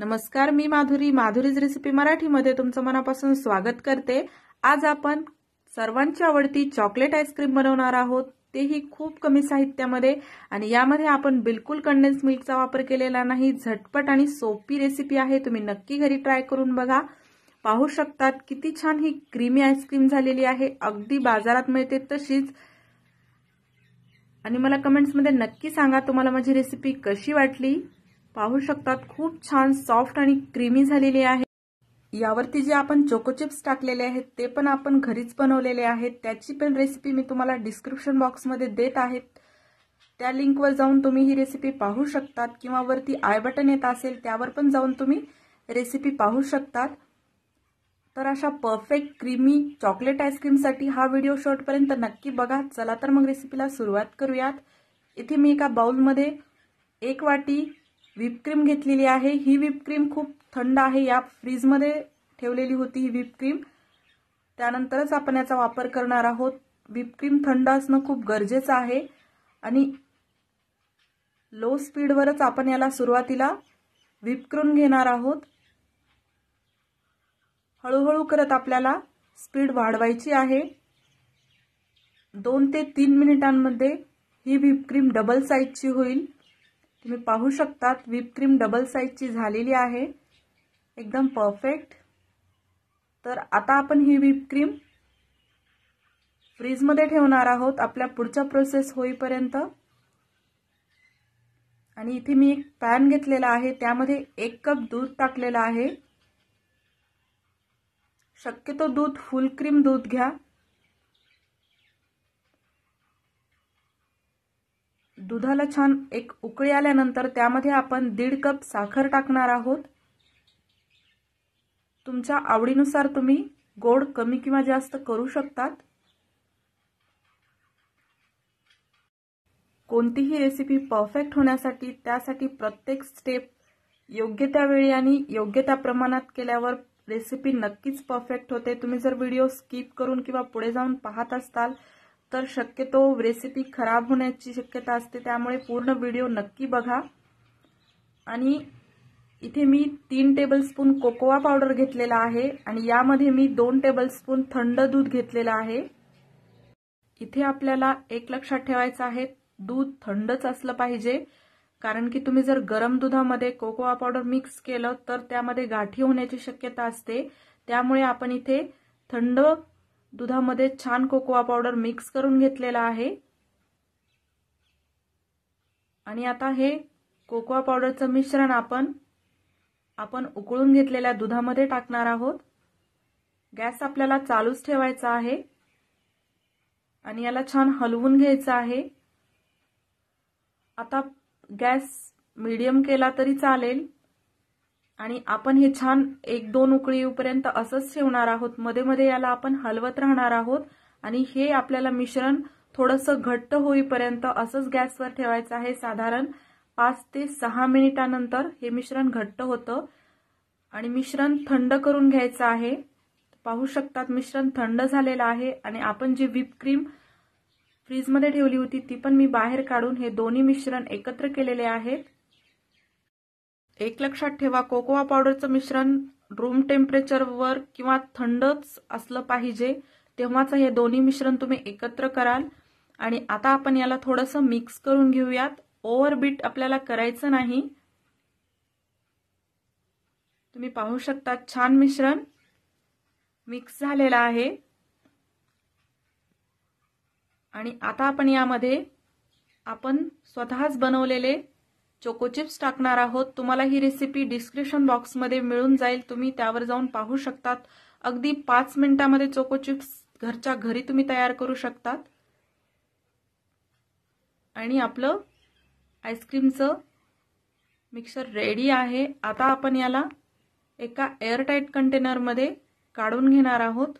नमस्कार मी माधुरी. माधुरीज रेसिपी मराठीमध्ये तुमचं मनापासून स्वागत करते. आज आपण सर्वांची आवडती चॉकलेट आईस्क्रीम बनवणार आहोत. तेही खूप कमी साहित्यामध्ये आणि यामध्ये आपण बिलकुल कंडेन्स मिल्कचा वापर केलेला नाही. झटपट आणि सोपी रेसिपी आहे. तुम्ही नक्की घरी ट्राय करून बघा. पाहू शकतात किती छान ही क्रीमी आईस्क्रीम झालेली आहे. अगदी बाजारात मिळते तशीच. आणि मला कमेंट्समध्ये नक्की सांगा तुम्हाला माझी रेसिपी कशी वाटली. पाहू शकतात खूप छान सॉफ्ट आणि क्रीमी झालेली आहे. यावरती जे आपण चोको चिप्स टाकलेले आहेत ते पण आपण घरीच बनवलेले आहेत. त्याची पण रेसिपी मी तुम्हाला डिस्क्रिप्शन बॉक्समध्ये देत आहेत. त्या लिंकवर जाऊन तुम्ही ही रेसिपी पाहू शकतात किंवा वरती आय बटन येत असेल त्यावर पण जाऊन तुम्ही रेसिपी पाहू शकतात. तर अशा परफेक्ट क्रीमी चॉकलेट आईस्क्रीमसाठी हा व्हिडिओ शॉर्टपर्यंत नक्की बघा. चला तर मग रेसिपीला सुरुवात करूयात. इथे मी एका बाउलमध्ये एक वाटी व्हिपक्रीम घेतलेली आहे. ही व्हिपक्रीम खूप थंड आहे. या फ्रीजमध्ये ठेवलेली होती ही व्हिपक्रीम त्यानंतरच आपण याचा वापर करणार आहोत. व्हिपक्रीम थंड असणं खूप गरजेचं आहे. आणि लो स्पीडवरच आपण याला सुरुवातीला व्हिप करून घेणार आहोत. हळूहळू करत आपल्याला स्पीड वाढवायची आहे. दोन ते तीन मिनिटांमध्ये ही व्हिपक्रीम डबल साईजची होईल. तुम्ही पाहू शकतात व्हिप क्रीम डबल साईजची झालेली आहे. एकदम परफेक्ट तर आता आपण ही व्हिप क्रीम फ्रीजमध्ये ठेवणार आहोत. आपल्या पुढच्या प्रोसेस होईपर्यंत. आणि इथे मी एक पॅन घेतलेला आहे. त्यामध्ये एक कप दूध टाकलेलं आहे. शक्यतो दूध फुल क्रीम दूध घ्या. दुधाला छान एक उकळी आल्यानंतर त्यामध्ये आपण दीड कप साखर टाकणार आहोत. तुमच्या आवडीनुसार तुम्ही गोड कमी किंवा जास्त करू शकतात. कोणतीही रेसिपी परफेक्ट होण्यासाठी त्यासाठी प्रत्येक स्टेप योग्य त्या वेळी आणि योग्य त्या प्रमाणात केल्यावर रेसिपी नक्कीच परफेक्ट होते. तुम्ही जर व्हिडिओ स्किप करून किंवा पुढे जाऊन पाहत असताल तर शक्यतो रेसिपी खराब होण्याची शक्यता असते त्यामुळे पूर्ण व्हिडिओ नक्की बघा. आणि इथे मी तीन टेबलस्पून कोकोवा पावडर घेतलेला आहे आणि यामध्ये मी दोन टेबलस्पून थंड दूध घेतलेलं आहे. इथे आपल्याला एक लक्षात ठेवायचं आहे दूध थंडच असलं पाहिजे. कारण की तुम्ही जर गरम दुधामध्ये कोकोवा पावडर मिक्स केलं तर त्यामध्ये गाठी होण्याची शक्यता असते. त्यामुळे आपण इथे थंड दुधामध्ये छान कोकोआ पावडर मिक्स करून घेतलेला आहे. आणि आता हे कोकोआ पावडरचं मिश्रण आपण आपण उकळून घेतलेल्या दुधामध्ये टाकणार आहोत. गॅस आपल्याला चालूच ठेवायचा आहे. आणि याला छान हलवून घ्यायचं आहे. आता गॅस मीडियम केला तरी चालेल. आणि आपण हे छान एक दोन उकळी येऊपर्यंत असंच ठेवणार आहोत. मध्ये मध्ये याला आपण हलवत राहणार आहोत. आणि हे आपल्याला मिश्रण थोडंसं घट्ट होईपर्यंत असंच गॅसवर ठेवायचं आहे. साधारण पाच ते सहा मिनिटानंतर हे मिश्रण घट्ट होतं. आणि मिश्रण थंड करून घ्यायचं आहे. पाहू शकतात मिश्रण थंड झालेलं आहे. आणि आपण जी व्हिप क्रीम फ्रीजमध्ये ठेवली होती ती पण मी बाहेर काढून हे दोन्ही मिश्रण एकत्र केलेले आहेत. एक लक्षात ठेवा कोकोआ पावडरचं मिश्रण रूम टेम्परेचरवर किंवा थंडच असलं पाहिजे तेव्हाच हे दोन्ही मिश्रण तुम्ही एकत्र कराल. आणि आता आपण याला थोडंसं मिक्स करून घेऊयात. ओव्हरबीट आपल्याला करायचं नाही. तुम्ही पाहू शकता छान मिश्रण मिक्स झालेलं आहे. आणि आता आपण यामध्ये आपण स्वतःच बनवलेले चोको चिप्स टाकणार आहोत. तुम्हाला ही रेसिपी डिस्क्रिप्शन बॉक्समध्ये मिळून जाईल. तुम्ही त्यावर जाऊन पाहू शकतात. अगदी पाच मिनिटामध्ये चोको चिप्स घरच्या घरी तुम्ही तयार करू शकतात. आणि आपलं आईस्क्रीमचं मिक्सर रेडी आहे. आता आपण याला एका एअरटाईट कंटेनरमध्ये काढून घेणार आहोत.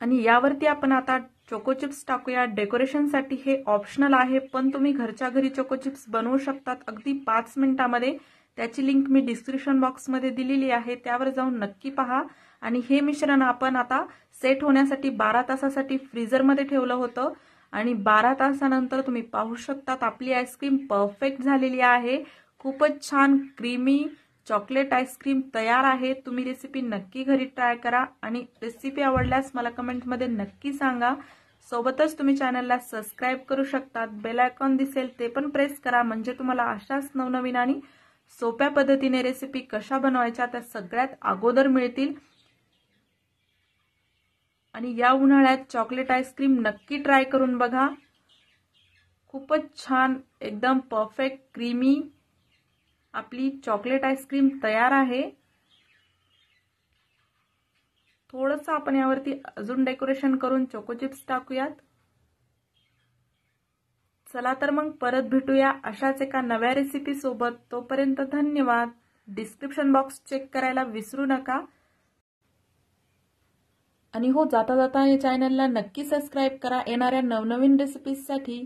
आणि यावरती आपण आता चोको चिप्स टाकूया. डेकोरेशनसाठी हे ऑप्शनल आहे पण तुम्ही घरच्या घरी चोको चिप्स बनवू शकतात अगदी पाच मिनिटामध्ये. त्याची लिंक मी डिस्क्रिप्शन बॉक्समध्ये दिलेली आहे त्यावर जाऊन नक्की पहा. आणि हे मिश्रण आपण आता सेट होण्यासाठी बारा तासासाठी फ्रीजरमध्ये ठेवलं होतं. आणि बारा तासानंतर तुम्ही पाहू शकतात आपली आईस्क्रीम परफेक्ट झालेली आहे. खूपच छान क्रीमी चॉकलेट आईस्क्रीम तयार आहे तुम्ही रेसिपी नक्की घरी ट्राय करा आणि रेसिपी आवडल्यास मला कमेंटमध्ये नक्की सांगा. सोबतच तुम्ही चॅनलला सबस्क्राईब करू शकतात. बेल आयकॉन दिसेल ते पण प्रेस करा. म्हणजे तुम्हाला अशाच नवनवीन आणि सोप्या पद्धतीने रेसिपी कशा बनवायच्या त्या सगळ्यात अगोदर मिळतील. आणि या उन्हाळ्यात चॉकलेट आईस्क्रीम नक्की ट्राय करून बघा. खूपच छान एकदम परफेक्ट क्रीमी आपली चॉकलेट आईस्क्रीम तयार आहे. थोडंसं आपण यावरती अजून डेकोरेशन करून चोको चिप्स टाकूयात. चला तर मग परत भेटूया अशाच एका नव्या रेसिपी सोबत. तोपर्यंत धन्यवाद. डिस्क्रिप्शन बॉक्स चेक करायला विसरू नका. आणि हो जाता जाता या चॅनलला नक्की सबस्क्राईब करा. येणाऱ्या नवनवीन रेसिपीजसाठी